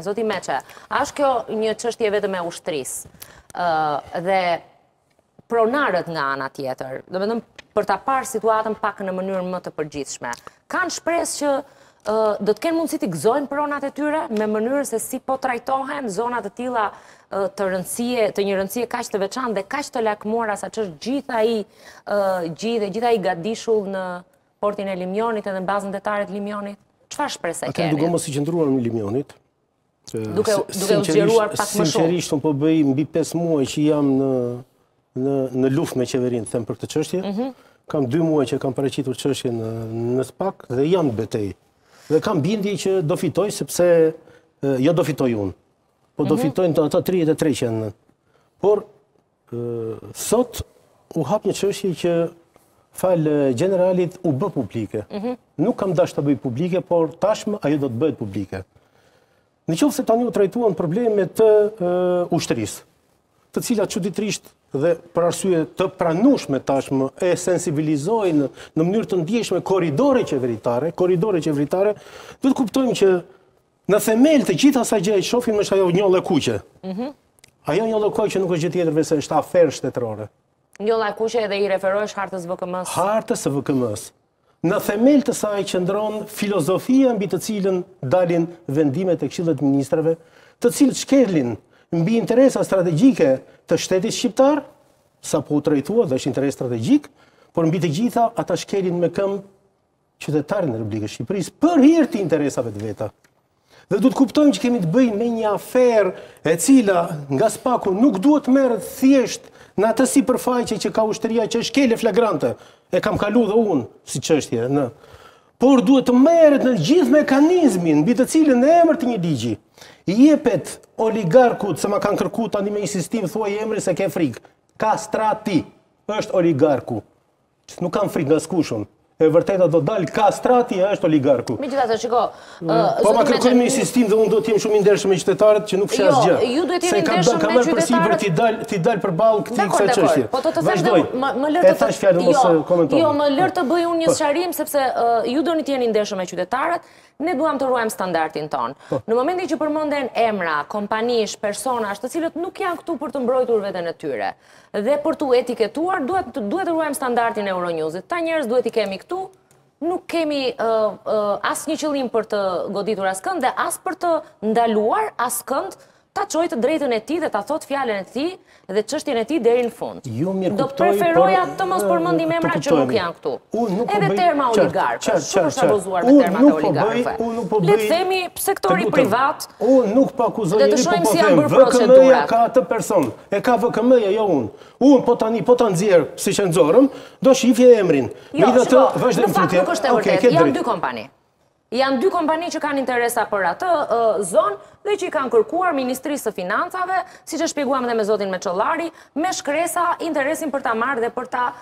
Zoti Meçe, a është kjo një çështje vetëm e ushtrisë? ë dhe pronarët nga ana tjetër, domethënë për ta parë situatën pak në mënyrë më të përgjithshme. Kanë shpresë që ë do të kenë mundësi t'i gëzojnë pronat e tyre me mënyrën se si po trajtohen zona të tilla të rëndësie, të një rëndësie kaq të veçantë dhe kaq të lakmuara sa ç'është gjithë ai ë gjithë gjithë ai gadishull në portin e Limionit edhe në bazën detare të Limionit? Çfarë shprese keni? Atëherë duke mos i qëndruar më Limionit, duke duke u zgjeruar pak më shumë. Sinqerisht unë po bëj mbi 5 muaj që jam në në në luftë me qeverinë, them për këtë çështje. Mhm. Kam 2 muaj që kam paraqitur çështjen në në SPAK dhe jam në betejë. Dhe kam bindje që do fitoj sepse jo do fitoj unë. Po do mhm. fitojnë ata 33 që janë. Por Sot u hap një çështje që falë gjeneralit u bë publike. Mhm. Nuk kam dash ta bëj publike, por tashmë ajo do të bëhet publike. Në qoftë se tani u trajtuan probleme të ushtrisë, të cilat çuditërisht dhe për arsye të pranueshme tashmë e sensibilizojnë në mënyrë të ndjeshme korridore qeveritare, korridore qeveritare, duhet të kuptojmë që Në themel të gjithë asaj gjëje që shohim është ajo njollë e kuqe. Mhm. Ajo njollë e kuqe që nuk është gjë tjetër veçse është aferë shtetërore. Njolla e kuqe dhe i referohesh hartës së VKM-së. Hartës së VKM-së. Në themel të saj qëndron filozofia mbi të cilën dalin vendimet e Këshillit të Ministrave, të cilët shkelin mbi interesa strategjike të shtetit shqiptar, sapo u trajtua dhe është interes strategjik, por mbi të gjitha ata shkelin me këmbë qytetarin e Republikës së Shqipërisë për hir të interesave të veta. Dhe duhet të kuptojmë që kemi të bëjmë me një aferë e cila nga SPAK-u nuk duhet të merret thjesht në atë sipërfaqe që ka ushtria që është shkelje flagrante. E kam kalu dhe unë si çështje, por duhet të merret në gjithë mekanizmin mbi të cilin në emër të një ligji i jepet oligarkut se ma kanë kërku tani me insistim thuaj emrin se ke frikë. Kastrati është oligarku. Nuk kam frikë nga askush unë. E vërteta do dalë, Kastrati është oligarku. Megjithatë shiko... Po ma kërkojnë me insistim dhe unë do t'jem shumë i ndershëm me qytetarët që nuk fsheh asgjë. Jo, ju duhet t'jeni i ndershëm me qytetarët... Se kam t'i dalë përballë kësaj kësaj çështje. Po të të them dhe më lërë të... E thashë fjalën, mos jo, komentoje. Jo, më lër të bëj unë një po. sqarim, sepse ju doni t'jeni i ndershëm me qytetarët, ne duam të ruajmë standardin tonë. Po. Në momentin që përmenden emra kompanish, personash, të cilët nuk janë këtu për të mbrojtur veten e tyre. Dhe për t'u etiketuar, duhet të ruajmë standartin e Euronews-it. Këta njerëz nuk i kemi këtu, nuk kemi asnjë qëllim për të goditur askënd dhe as për të ndaluar askënd ta çojë të drejtën e tij dhe ta thotë fjalën e tij dhe çështjen e tij deri në fund. Do të preferoja të mos përmendim emra që nuk janë këtu. Edhe termi oligarkë, shumë është abuzuar me termat e oligarkëve. Le të themi sektori privat dhe të shohim si janë bërë procedurat. Unë nuk po përmend emra që nuk janë këtu. E ka VKM-ja, jo unë. Unë po tani, po ta nxjerr, siç e nxorrëm, do shihje emrin. Jo, shiko, në fakt nuk është e vërtetë. Janë dy kompani. Janë dy kompani që kanë interesa për atë zonë dhe që i kanë kërkuar Ministrisë së Financave, siç e shpjeguam edhe me zotin Meçollari, me shkresa interesin për ta marrë dhe për ta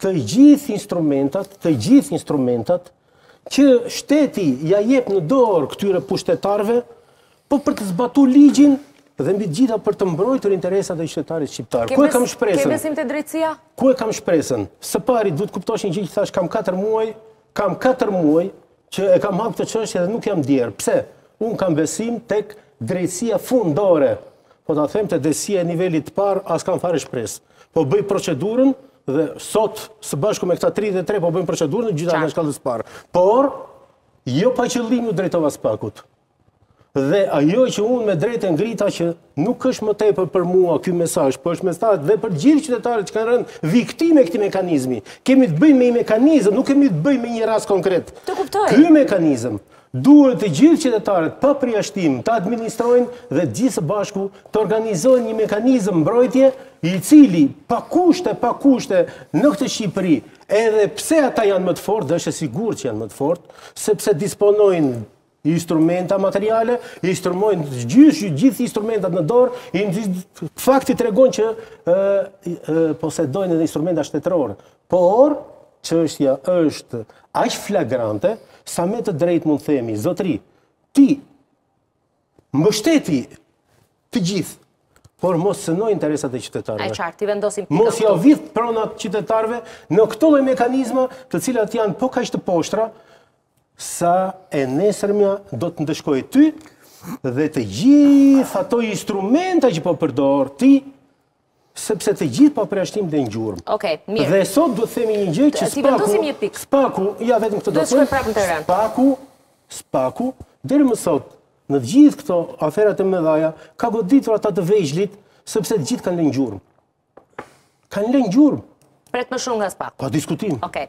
Të gjithë instrumentat, të gjithë instrumentat që shteti ia jep në dorë këtyre pushtetarëve, po për të zbatuar ligjin dhe mbi të gjitha për të mbrojtur interesat e qytetarit shqiptar. Ku e kam shpresën? Ke besim te drejtësia? Ku e kam shpresën? Së pari duhet të kuptosh një gjë që thashë, kam 4 muaj, kam 4 muaj Që e kam hapë këtë çështje dhe nuk jam djerr. Pse? Unë kam besim tek drejtësia fundore. Po ta them te drejtësia e nivelit të parë, s'kam fare shpresë. Po bëj procedurën dhe sot së bashku me këta 33 po bëjmë procedurën në gjykatën e shkallës së parë. Por, jo pa qëllim iu drejtova SPAK-ut. Dhe ajo që unë me të drejtë e ngrita që nuk është më tepër për mua ky mesazh, por është mesazh dhe për gjithë qytetarët që kanë rënë viktimë e këtij mekanizmi. Kemi të bëjmë me një mekanizëm, nuk kemi të bëjmë me një rast konkret. Të kuptoj. Ky mekanizëm duhet të gjithë qytetarët pa përjashtim të administrojnë dhe të gjithë së bashku të organizojnë një mekanizëm mbrojtje i cili pa kushte, pa kushte në këtë Shqipëri, edhe pse ata janë më të fortë, dhe është e sigurt që janë më të fortë, sepse disponojnë Instrumenta materiale, disponojnë gjith, gjithë instrumentat në dorë, fakti tregon që posedojnë edhe instrumenta shtetërore. Por, çështja është aq flagrante, sa me të drejtë mund themi, zotri, ti mbështeti të gjithë, por mos cëno interesat e qytetarëve. E qartë, t'i vendosim pikën. Mos ia vidh pronat qytetarëve në këto lloj mekanizma të cilat janë po kaq të poshtra, Sa e nesërmja do të ndëshkojë ty dhe të gjithë ato instrumenta që po përdor ti sepse të gjithë pa përjashtim lënë gjurmë. Okej, mirë. Dhe sot duhet të themi një gjë që SPAK-u, SPAK-u, ja vetëm këtë do të themi, SPAK-u, SPAK-u, deri më sot, në të gjithë këto aferat e mëdhaja, ka goditur ata të vegjlit, sepse të gjithë kanë lënë gjurmë. Kanë lënë gjurmë. Pret më shumë nga SPAK-u. Pa diskutim. Okej.